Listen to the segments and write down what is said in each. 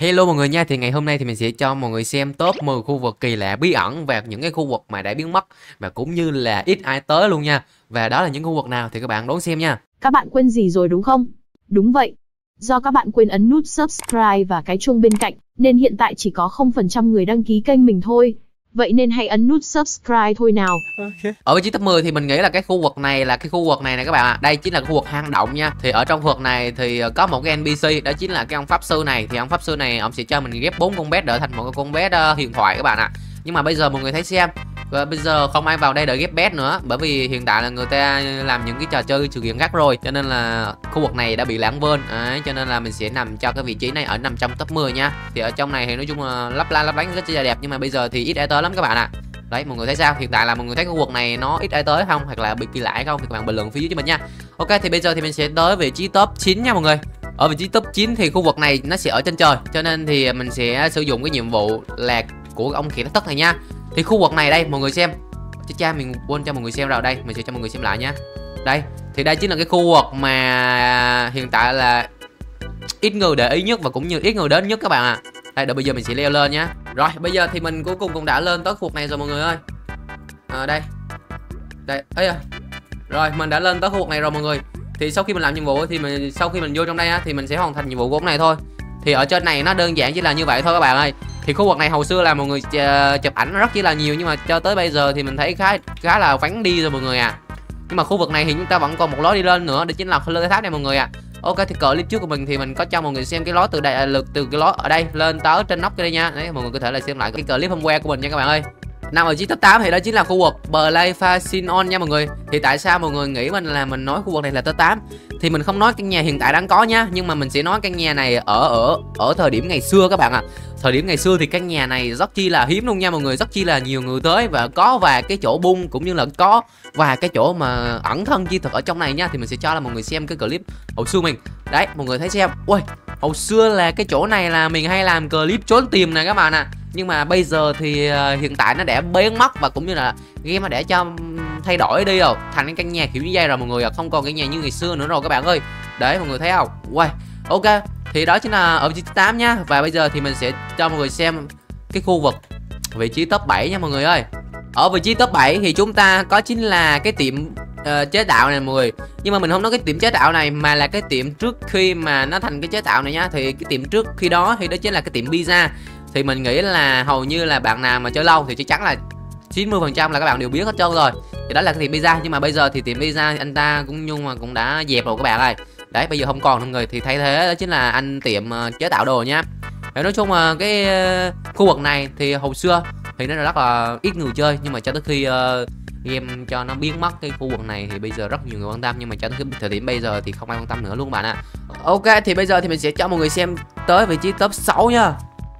Hello mọi người nha, thì ngày hôm nay thì mình sẽ cho mọi người xem top 10 khu vực kỳ lạ bí ẩn và những cái khu vực mà đã biến mất và cũng như là ít ai tới luôn nha. Và đó là những khu vực nào thì các bạn đón xem nha. Các bạn quên gì rồi đúng không? Đúng vậy. Do các bạn quên ấn nút subscribe và cái chuông bên cạnh, nên hiện tại chỉ có 0% người đăng ký kênh mình thôi. Vậy nên hãy ấn nút subscribe thôi nào. Okay. Ở vị trí top 10 thì mình nghĩ là cái khu vực này là cái khu vực này nè các bạn ạ. À. Đây chính là khu vực hang động nha. Thì ở trong khu vực này thì ờ, có một cái NPC đó chính là cái ông pháp sư này. Thì ông pháp sư này ông sẽ cho mình ghép bốn con bé đỡ thành một con bé uh, huyền thoại các bạn ạ. À. Nhưng mà bây giờ mọi người thấy xem và bây giờ không ai vào đây để ghép bet nữa, bởi vì hiện tại là người ta làm những cái trò chơi sự kiện khác rồi, cho nên là khu vực này đã bị lãng quên. Đấy, cho nên là mình sẽ nằm cho cái vị trí này ở nằm trong top 10 nha. Thì ở trong này thì nói chung là lấp la lấp lánh rất là đẹp, nhưng mà bây giờ thì ít ai tới lắm các bạn ạ. À. đấy, mọi người thấy sao? Hiện tại là mọi người thấy khu vực này nó ít ai tới không? Hoặc là bị kỳ lạ không? Thì các bạn bình luận phía dưới cho mình nha. Ok, thì bây giờ thì mình sẽ tới vị trí top 9 nha mọi người. Ở vị trí top 9 thì khu vực này nó sẽ ở trên trời, cho nên thì mình sẽ sử dụng cái nhiệm vụ là của ông khỉ tất này nha thì khu vực này đây mọi người xem. Cha cha mình quên cho mọi người xem rồi. Đây mình sẽ cho mọi người xem lại nhé đây thì đây chính là cái khu vực mà hiện tại là ít người để ý nhất và cũng như ít người đến nhất các bạn ạ. À. đây đợi bây giờ mình sẽ leo lên nhé rồi bây giờ thì mình cuối cùng cũng đã lên tới khu vực này rồi mọi người ơi. À, đây. Đây ấy à. rồi mình đã lên tới khu vực này rồi mọi người. Thì sau khi mình làm nhiệm vụ thì mình sau khi mình vô trong đây á thì mình sẽ hoàn thành nhiệm vụ của này thôi. Thì ở trên này nó đơn giản chỉ là như vậy thôi các bạn ơi thì khu vực này hồi xưa là mọi người ờ, chụp ảnh rất chỉ là nhiều, nhưng mà cho tới bây giờ thì mình thấy khá khá là vắng đi rồi mọi người à nhưng mà khu vực này thì chúng ta vẫn còn một lối đi lên nữa, đó chính là lên tháp này mọi người à ok, thì clip trước của mình thì mình có cho mọi người xem cái lối từ đây à, lực từ cái lối ở đây lên tới trên nóc đây nha. Đấy, mọi người có thể là xem lại cái clip hôm qua của mình nha các bạn ơi nằm ở chiếc top 8 thì đó chính là khu vực Playfacinon nha mọi người. Thì tại sao mọi người nghĩ mình là mình nói khu vực này là top 8 Thì mình không nói căn nhà hiện tại đang có nha, Nhưng mà mình sẽ nói căn nhà này ở ở ở thời điểm ngày xưa các bạn ạ. À. Thời điểm ngày xưa thì căn nhà này rất chi là hiếm luôn nha mọi người, Rất chi là nhiều người tới và có và cái chỗ bung cũng như là có và cái chỗ mà ẩn thân chi thực ở trong này nha. Thì mình sẽ cho là mọi người xem cái clip hồi xưa mình. Đấy, mọi người thấy xem. Ui hồi xưa là cái chỗ này là mình hay làm clip trốn tìm nè các bạn ạ. À nhưng mà bây giờ thì ờ, hiện tại nó đã bén mất và cũng như là game nó để cho thay đổi đi rồi. Thành cái căn nhà kiểu như vậy rồi, mọi người à không còn cái nhà như ngày xưa nữa rồi các bạn ơi. Đấy mọi người thấy không? Quay ok. Thì đó chính là ở vị trí 8 nhá và bây giờ thì mình sẽ cho mọi người xem cái khu vực vị trí top 7 nha mọi người ơi. Ở vị trí top 7 thì chúng ta có chính là cái tiệm uh, chế tạo này mọi người. Nhưng mà mình không nói cái tiệm chế tạo này mà là cái tiệm trước khi mà nó thành cái chế tạo này nhá. Thì cái tiệm trước khi đó thì đó chính là cái tiệm pizza. Thì mình nghĩ là hầu như là bạn nào mà chơi lâu thì chắc chắn là 90% là các bạn đều biết hết trơn rồi. Thì đó là cái tiệm pizza. Nhưng mà bây giờ thì tiệm pizza anh ta cũng nhưng mà cũng đã dẹp rồi các bạn ơi. Đấy bây giờ không còn mọi người. Thì thay thế đó chính là anh tiệm uh, chế tạo đồ nhá. Nói chung là cái uh, khu vực này thì hồi xưa thì nó rất là ít người chơi nhưng mà cho tới khi uh, game cho nó biến mất cái khu vực này thì bây giờ rất nhiều người quan tâm. Nhưng mà cho tới thời điểm bây giờ thì không ai quan tâm nữa luôn bạn ạ. Ok thì bây giờ thì mình sẽ cho mọi người xem tới vị trí top 6 nha.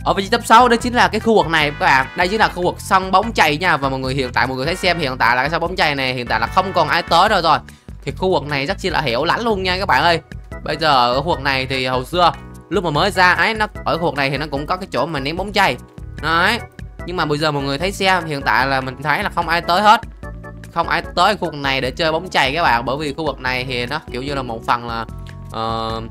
Ở vị trí top 6 đó chính là cái khu vực này các bạn. Đây chính là khu vực sân bóng chày nha. Và mọi người hiện tại mọi người thấy xem hiện tại là cái sân bóng chày này hiện tại là không còn ai tới rồi rồi. Thì khu vực này rất chi là hiểu lãnh luôn nha các bạn ơi. Bây giờ ở khu vực này thì hồi xưa lúc mà mới ra ấy nó ở khu vực này thì nó cũng có cái chỗ mà ném bóng chày. Đấy nhưng mà bây giờ mọi người thấy xem hiện tại là mình thấy là không ai tới hết. Không ai tới khu vực này để chơi bóng chày các bạn bởi vì khu vực này thì nó kiểu như là một phần là uh,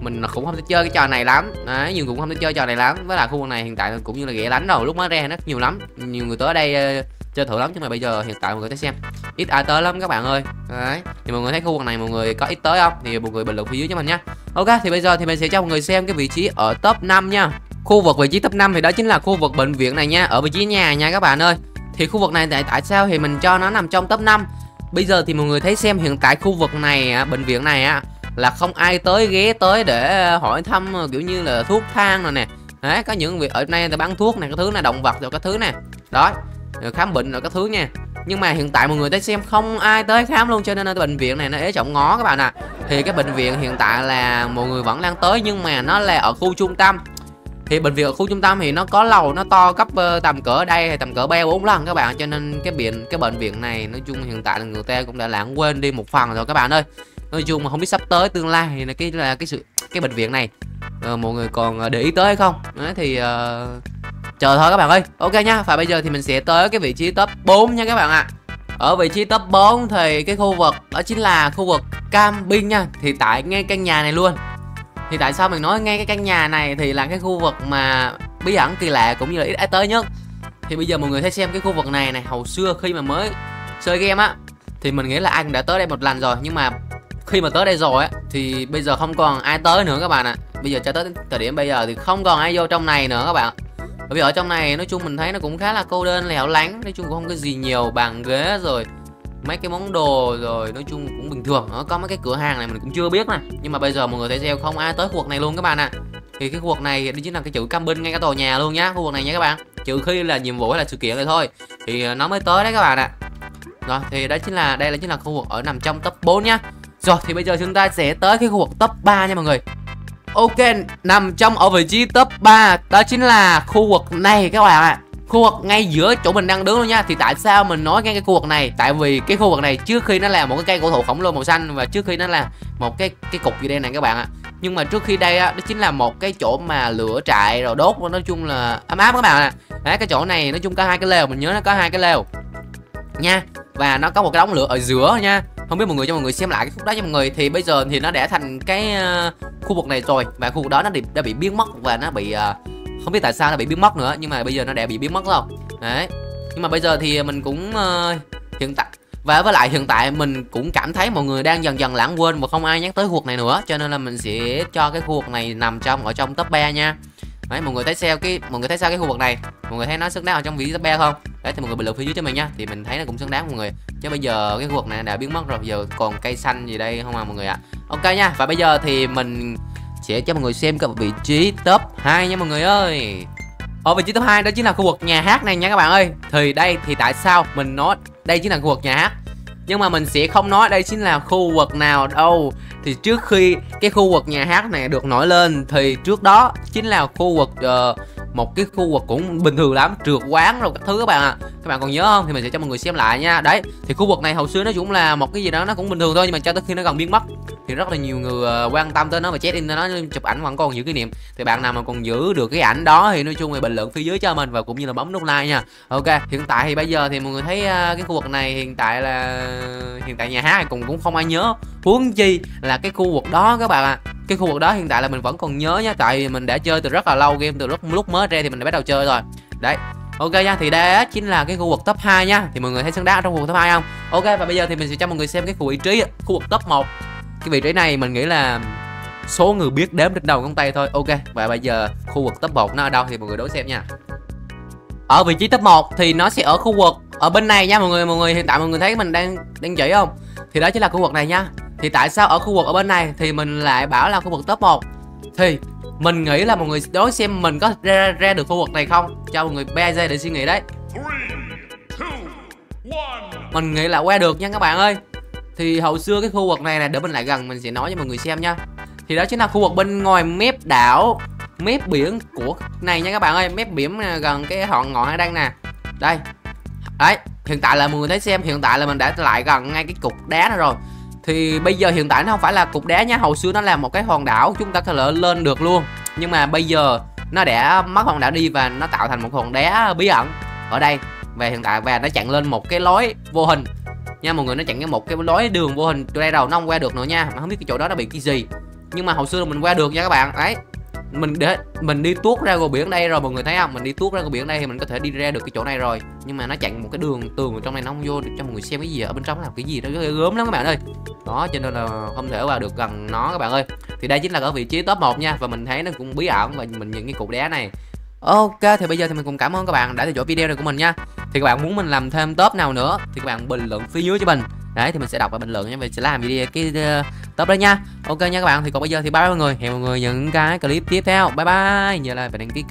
mình cũng không thể chơi cái trò này lắm. Đấy nhiều cũng không thể chơi trò này lắm. Với là khu vực này hiện tại cũng như là ghẻ đánh rồi lúc mới ra nó nhiều lắm. Nhiều người tới đây uh, chơi thử lắm nhưng mà bây giờ hiện tại mọi người thấy xem ít ai tới lắm các bạn ơi. Đấy thì mọi người thấy khu vực này mọi người có ít tới không? Thì mọi người bình luận phía dưới cho mình nhé ok thì bây giờ thì mình sẽ cho mọi người xem cái vị trí ở top 5 nha khu vực vị trí top 5 thì đó chính là khu vực bệnh viện này nha, ở vị trí nhà nha các bạn ơi. Thì khu vực này tại tại sao thì mình cho nó nằm trong top 5 bây giờ thì mọi người thấy xem hiện tại khu vực này à, bệnh viện này á, là không ai tới ghé tới để à, hỏi thăm à, kiểu như là thuốc thang rồi nè. Đấy, có những việc ở đây ta bán thuốc này cái thứ này, động vật rồi cái thứ nè. Đó khám bệnh rồi cái thứ nha. Nhưng mà hiện tại mọi người tới xem không ai tới khám luôn, cho nên là bệnh viện này nó ế trọng ngó các bạn ạ. À. thì cái bệnh viện hiện tại là mọi người vẫn đang tới, nhưng mà nó là ở khu trung tâm thì bệnh viện ở khu trung tâm thì nó có lầu nó to cấp ờ, tầm cỡ đây thì tầm cỡ ba bốn lần các bạn. Cho nên cái biển cái bệnh viện này nói chung hiện tại là người ta cũng đã lãng quên đi một phần rồi các bạn ơi. Nói chung mà không biết sắp tới tương lai thì là cái là cái sự cái bệnh viện này uh, mọi người còn ờ, để ý tới hay không? Đấy thì uh, chờ thôi các bạn ơi. Ok nhá và bây giờ thì mình sẽ tới cái vị trí top 4 nha các bạn ạ. Ở vị trí top 4 thì cái khu vực đó chính là khu vực camping nha. Thì tại ngay căn nhà này luôn thì tại sao mình nói ngay cái căn nhà này thì là cái khu vực mà bí ẩn kỳ lạ cũng như là ít ai tới nhất? Thì bây giờ mọi người thấy xem cái khu vực này này, hồi xưa khi mà mới chơi game á, thì mình nghĩ là ai cũng đã tới đây một lần rồi. Nhưng mà khi mà tới đây rồi á, thì bây giờ không còn ai tới nữa các bạn ạ. À. bây giờ cho tới thời điểm bây giờ thì không còn ai vô trong này nữa các bạn. Bởi vì ở trong này nói chung mình thấy nó cũng khá là cô đơn, lẻo lánh, nói chung cũng không có gì nhiều, bàn ghế rồi mấy cái món đồ rồi nói chung cũng bình thường. Nó có mấy cái cửa hàng này mình cũng chưa biết nè nhưng mà bây giờ mọi người thấy xem không? Ai tới khu vực này luôn các bạn ạ. À. thì cái khu vực này đi chính là cái chữ camping ngay cái tòa nhà luôn nhá khu vực này nha các bạn. Trừ khi là nhiệm vụ hay là sự kiện này thôi. Thì ờ, nó mới tới đấy các bạn ạ. À. rồi thì đó chính là đây là chính là khu vực ở nằm trong top 4 nhá. Rồi thì bây giờ chúng ta sẽ tới cái khu vực top 3 nha mọi người. Ok, nằm trong ở vị trí top 3 Đó chính là khu vực này các bạn ạ. à. Khu vực ngay giữa chỗ mình đang đứng luôn nha. Thì tại sao mình nói ngay cái khu vực này? Tại vì cái khu vực này trước khi nó là một cái cây cổ thụ khổng lồ màu xanh Và trước khi nó là một cái cái cục gì đây này các bạn ạ. À. Nhưng mà trước khi đây á, đó chính là một cái chỗ mà lửa trại rồi đốt Nói chung là ấm áp các bạn ạ. À. Đấy, cái chỗ này nói chung có hai cái lều Mình nhớ nó có hai cái lều Nha. Và nó có một cái đống lửa ở giữa nha. Không biết mọi người cho mọi người xem lại cái khúc đó cho mọi người. Thì bây giờ thì nó đã thành cái uh, khu vực này rồi và khu vực đó nó bị, đã bị biến mất và nó bị uh, không biết tại sao nó bị biến mất nữa nhưng mà bây giờ nó đã bị biến mất rồi. Đấy. Nhưng mà bây giờ thì mình cũng uh, hiện tại và với lại hiện tại mình cũng cảm thấy mọi người đang dần dần lãng quên và không ai nhắc tới khu vực này nữa cho nên là mình sẽ cho cái khu vực này nằm trong ở trong top 3 nha. Đấy mọi người thấy sao cái mọi người thấy sao cái khu vực này? Mọi người thấy nó xứng đáng ở trong vị trí top 3 không? Đấy thì mọi người bình luận phía dưới cho mình nha thì mình thấy nó cũng xứng đáng mọi người. Chứ bây giờ cái khu vực này đã biến mất rồi giờ còn cây xanh gì đây không à mọi người ạ? À? ok nha và bây giờ thì mình sẽ cho mọi người xem cái vị trí top 2 nha mọi người ơi. Ở vị trí top 2 đó chính là khu vực nhà hát này nha các bạn ơi. Thì đây thì tại sao mình nói đây chính là khu vực nhà hát? Nhưng mà mình sẽ không nói đây chính là khu vực nào đâu. Thì trước khi cái khu vực nhà hát này được nổi lên Thì trước đó chính là khu vực uh, một cái khu vực cũng bình thường lắm, trượt quán rồi các thứ các bạn ạ. À. các bạn còn nhớ không? Thì mình sẽ cho mọi người xem lại nha. Đấy, thì khu vực này hồi xưa nó cũng là một cái gì đó nó cũng bình thường thôi, nhưng mà cho tới khi nó gần biến mất thì rất là nhiều người ờ, quan tâm tới nó và check in nó chụp ảnh vẫn còn giữ kỷ niệm. Thì bạn nào mà còn giữ được cái ảnh đó thì nói chung là bình luận phía dưới cho mình và cũng như là bấm nút like nha. Ok, hiện tại thì bây giờ thì mọi người thấy ờ, cái khu vực này hiện tại là, hiện tại nhà hát cũng cũng không ai nhớ huống chi là cái khu vực đó các bạn ạ. À cái khu vực đó hiện tại là mình vẫn còn nhớ nha, tại vì mình đã chơi từ rất là lâu game, từ lúc lúc mới ra thì mình đã bắt đầu chơi rồi. Đấy, ok nha, thì đây chính là cái khu vực top 2 nha. Thì mọi người thấy sân đá trong khu vực top 2 không? Ok, và bây giờ thì mình sẽ cho mọi người xem cái khu vị trí, khu vực top 1 cái vị trí này mình nghĩ là số người biết đếm trên đầu ngón tay thôi. Ok, và bây giờ khu vực top 1 nó ở đâu thì mọi người đối xem nha. Ở vị trí top 1 thì nó sẽ ở khu vực ở bên này nha mọi người mọi người. Hiện tại mọi người thấy mình đang đang chỉ không? Thì đó chính là khu vực này nha thì tại sao ở khu vực ở bên này thì mình lại bảo là khu vực top 1 Thì mình nghĩ là mọi người đối xem mình có ra, ra được khu vực này không? Cho mọi người 3 để suy nghĩ đấy. Mình nghĩ là qua được nha các bạn ơi. Thì hồi xưa cái khu vực này này để mình lại gần mình sẽ nói cho mọi người xem nha. Thì đó chính là khu vực bên ngoài mép đảo Mép biển của này nha các bạn ơi. Mép biển à, gần cái hòn ngọn ở đây nè. Đây. Đấy hiện tại là mọi người thấy xem hiện tại là mình đã lại gần ngay cái cục đá này rồi thì bây giờ hiện tại nó không phải là cục đá nhá hồi xưa nó là một cái hòn đảo chúng ta có thể lên được luôn. Nhưng mà bây giờ nó đã mất hòn đảo đi và nó tạo thành một hòn đá bí ẩn ở đây. Và hiện tại và nó chặn lên một cái lối vô hình. Nha, mọi người, nó chặn cái một cái lối đường vô hình. Từ đây đầu nó không qua được nữa nha. Mà không biết cái chỗ đó nó bị cái gì. Nhưng mà hồi xưa mình qua được nha các bạn. Đấy mình để mình đi tuốt ra ngoài biển đây rồi mọi người thấy không? Mình đi tuốt ra ngoài biển đây thì mình có thể đi ra được cái chỗ này rồi. Nhưng mà nó chặn một cái đường tường ở trong này nó không vô được cho mọi người xem cái gì ở bên trong làm cái gì đó. Gớm lắm các bạn ơi. Đó cho nên là không thể vào được gần nó các bạn ơi. Thì đây chính là ở vị trí top 1 nha và mình thấy nó cũng bí ẩn và mình nhìn cái cục đá này. Ok thì bây giờ thì mình cũng cảm ơn các bạn đã theo dõi video này của mình nha. Thì các bạn muốn mình làm thêm top nào nữa Thì các bạn bình luận phía dưới cho mình. Đấy thì mình sẽ đọc và bình luận nha. Mình sẽ làm video cái uh, top đây nha. Ok nha các bạn, Thì còn bây giờ thì bye bye mọi người. Hẹn mọi người những cái clip tiếp theo. Bye bye. Nhớ like và đăng ký kênh.